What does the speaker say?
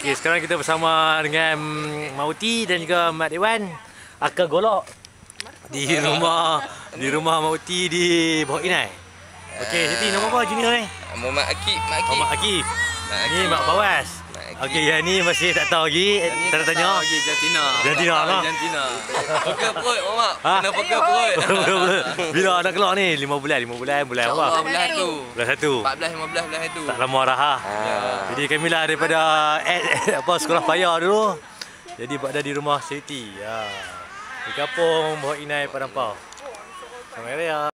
Okey, sekarang kita bersama dengan Mauti dan juga Mat Dewan Akal Golok di rumah di rumah Mauti di Bawah Inai. Okey, Siti nama apa junior ni? Muhammad Mak Akib. Muhammad Akif. Mak Ni. Mak Bawas. Mak. Okey, yang ni masih tak tahu lagi. Tak tanya. Okey, Jantina. Jantina, lah. Jantina. Pekel perut. Ha? Kena pekel perut. Bila nak keluar ni? 5 bulan, 5 bulan, bulan apa? InsyaAllah belah tu. Bulan satu. 14, 15 belah tu. Tak lama dah ha. Jadi kami lah daripada eh, apa sekolah payah dulu. Jadi berada di rumah Siti. Ha. Di kampung Bawah Inai Padang Pau. Selamat Raya.